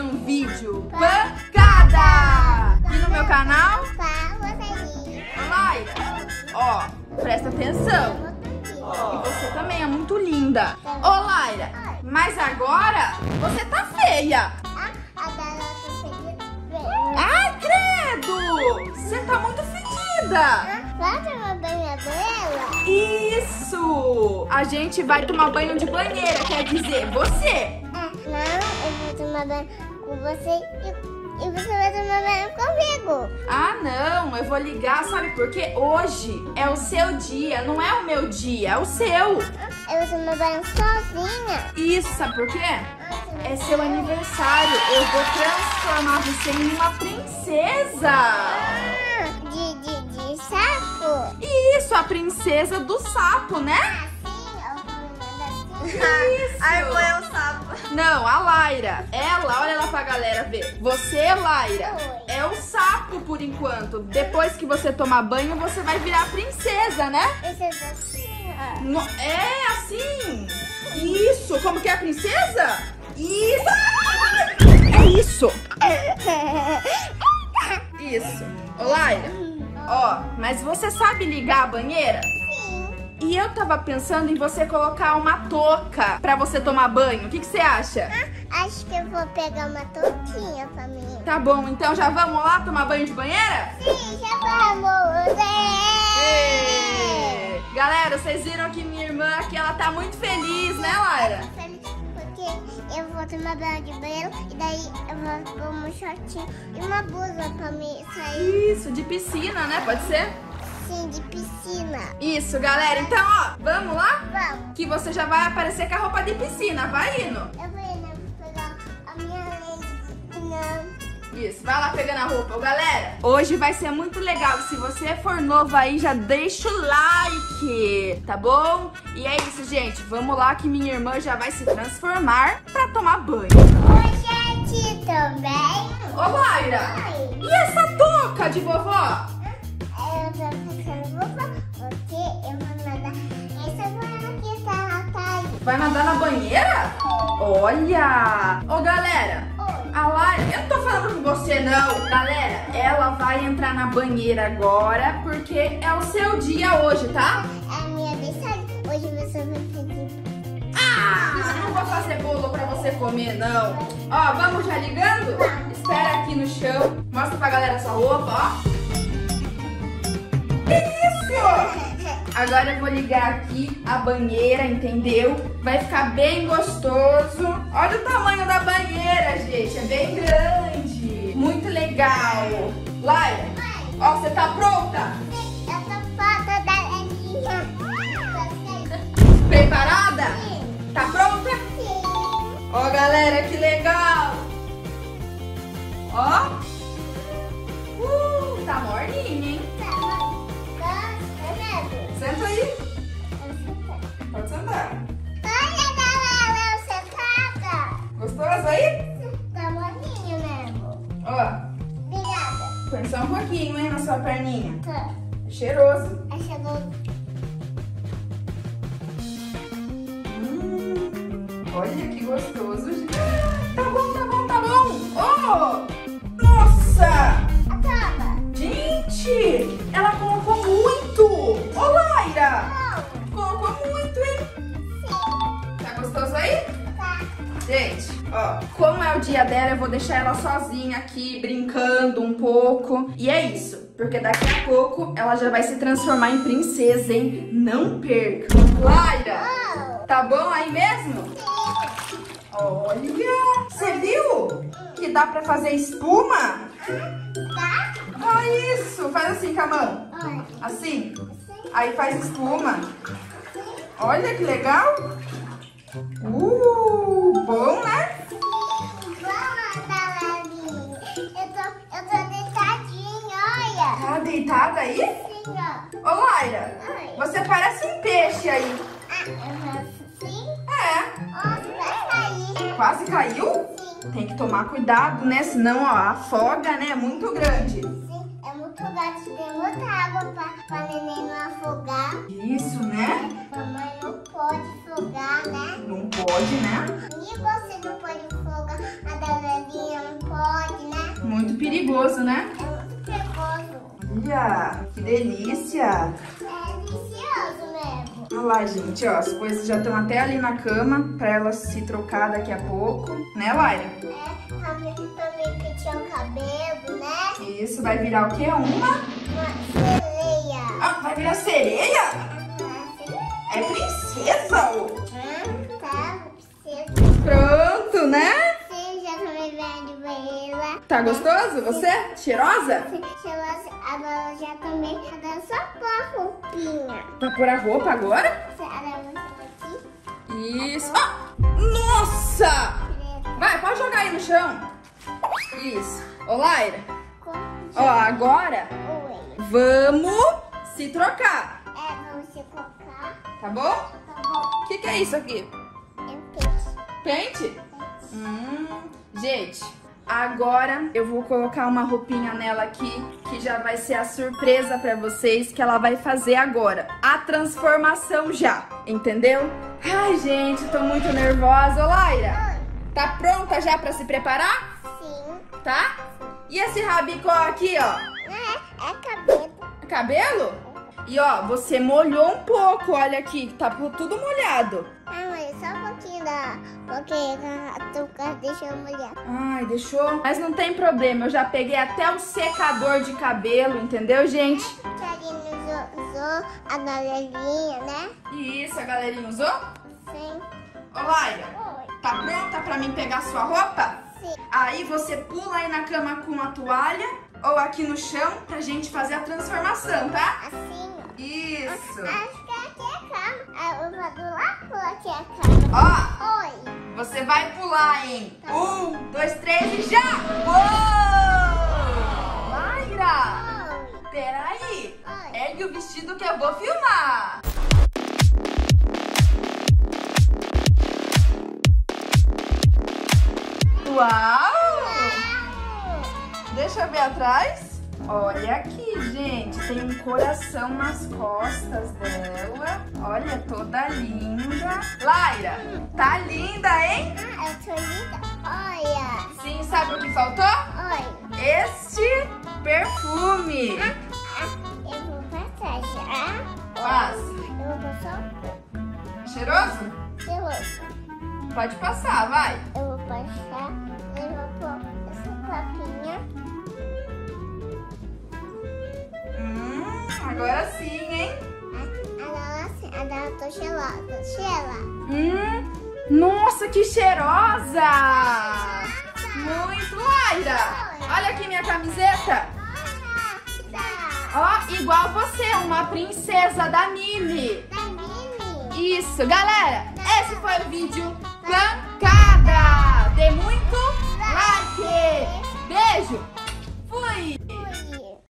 um vídeo pancada! Aqui no meu canal. Laira, ó, presta atenção. E você também é muito linda. Ô, Laira, mas agora você tá feia. Ai, credo! Você tá muito fedida. Vai tomar banho dela? Isso! A gente vai tomar banho de banheira, quer dizer, você. Não, eu vou tomar banho com você e, e você vai tomar banho comigo. Ah, não, eu vou ligar, sabe por quê? Hoje é o seu dia, não é o meu dia, é o seu. Eu vou tomar banho sozinha. Isso, sabe por quê? É seu aniversário. Eu vou transformar você em uma princesa. Ah, de, de, de sapo? Isso, a princesa do sapo, né? Isso. Aí foi o sapo. Não, a Laira. Ela, olha lá pra galera ver. Você, Laira, é o sapo por enquanto. Depois que você tomar banho, você vai virar princesa, né? Isso é assim. No- é assim. Isso. Como que é a princesa? Isso. É isso. Isso. Ô, Laira. Ó, mas você sabe ligar a banheira? E eu tava pensando em você colocar uma touca pra você tomar banho. O que, que você acha? Acho que eu vou pegar uma touquinha pra mim. Tá bom, então já vamos lá tomar banho de banheira? Sim, já vamos. É. Galera, vocês viram que minha irmã aqui, ela tá muito feliz, né, Laira? Porque eu vou tomar banho de banheiro e daí eu vou pôr um shortinho e uma blusa pra me sair Isso, de piscina, né? Pode ser? Sim de piscina. Isso, galera. Então, ó, vamos lá? Vamos. Que você já vai aparecer com a roupa de piscina. Vai indo. Eu vou pegar a minha lente. Isso, vai lá pegando a roupa. Galera, hoje vai ser muito legal. Se você for novo aí, já deixa o like, tá bom? E é isso, gente. Vamos lá que minha irmã já vai se transformar pra tomar banho. Oi, gente, também. Ô, Laira, Oi. e essa touca de vovó? Eu tô Vai nadar na banheira? Olha! Ô, galera, a Laira, eu não tô falando com você, não. Galera, ela vai entrar na banheira agora porque é o seu dia hoje, tá? É a minha mensagem. Hoje você vai fazer. Ah, não vou fazer bolo pra você comer, não. Ó, vamos já ligando? Espera aqui no chão. Mostra pra galera essa roupa, ó. Que isso? Agora eu vou ligar aqui a banheira, entendeu? Vai ficar bem gostoso. Olha o tamanho da banheira, gente. É bem grande. Muito legal. Laia, ó, você tá pronta? Essa sua perninha. Tá. É cheiroso. Achando. Hum, olha que gostoso. Tá bom, tá bom, tá bom. Oh! Nossa! Acaba. Gente, ela colocou muito! Ô, Laira! Não. Colocou muito, hein? Sim. Tá gostoso aí? Tá. Gente, ó, como é o dia dela, eu vou deixar ela sozinha aqui, brincando um pouco. E é isso, porque daqui a pouco ela já vai se transformar em princesa, hein? Não perca! Laira, tá bom aí mesmo? Olha, você viu que dá pra fazer espuma? Tá? Olha isso, faz assim com a mão. Assim, Sim. aí faz espuma. Olha que legal. Uh, bom, né? Deitada aí? Sim, ó. Ô, Laira, Oi. você parece um peixe aí. Ah, eu faço assim. É, vai cair. quase caiu. Sim. Tem que tomar cuidado, né? Senão, ó, afoga, né? É muito grande. Sim, é muito gato. Tem muita água pra, pra neném não afogar. Isso, né? Mamãe não pode afogar, né? Não pode, né? E você não pode afogar a Dalarinha perigoso, né? Perigoso. Olha, que delícia. É delicioso mesmo. Olha lá, gente, ó, as coisas já estão até ali na cama pra ela se trocar daqui a pouco, né, Laira? É, também, também pentear o cabelo, né? Isso, vai virar o quê? Uma? Uma sereia. Ah, vai virar sereia? Uma sereia. É princesa! ô. Tá gostoso? Você? Cheirosa? Chegou agora já também dá só pôr roupinha. Vai pôr a roupa agora? Agora aqui. Isso. Ah, nossa! Vai, pode jogar aí no chão. Isso. Ô, Laira, ó, agora vamos se trocar, É, vamos se colocar. tá bom? Tá bom. O que, que é isso aqui? É peixe. Pente? Hum, gente, agora eu vou colocar uma roupinha nela aqui que já vai ser a surpresa pra vocês que ela vai fazer agora. A transformação já, entendeu? Ai, gente, tô muito nervosa. Ô, Laira, tá pronta já pra se preparar? Sim. Tá? E esse rabicó aqui, ó? É, é cabelo. Cabelo? E ó, você molhou um pouco, olha aqui, tá tudo molhado. Da... Porque a touca deixou molhar. Ai, deixou? Mas não tem problema, eu já peguei até o secador de cabelo, entendeu, gente? Que a usou, a galerinha, né? Isso, a galerinha usou? Sim. Ô, Laira, Oi. tá pronta pra mim pegar sua roupa? Sim. Aí você pula aí na cama com uma toalha ou aqui no chão pra gente fazer a transformação, tá? Assim. Isso. Acho Ah, do lá aqui a. Ó, Oi. você vai pular em um, dois, três e já! Uou! Laira! Oi. Peraí! Oi. Ergue o vestido que eu vou filmar! Uau! Deixa eu ver atrás. Olha aqui, gente. Tem um coração nas costas dela. Olha, toda linda. Laira, tá linda, hein? Ah, eu tô linda. Olha. Sim, sabe o que faltou? Oi. Este perfume. Ah, eu vou passar já. Passa. Eu vou passar Cheiroso? o rosto. Pode passar, vai. Eu vou passar. Eu vou pôr essa capinha. Agora sim, hein? Agora sim, agora eu tô cheirosa. Cheira. Hum, nossa, que cheirosa! Muito Laira! Olha aqui minha camiseta. Ó, igual você, uma princesa da Mini. Da Isso, galera, esse foi o vídeo Pancada. Dê muito like. Beijo.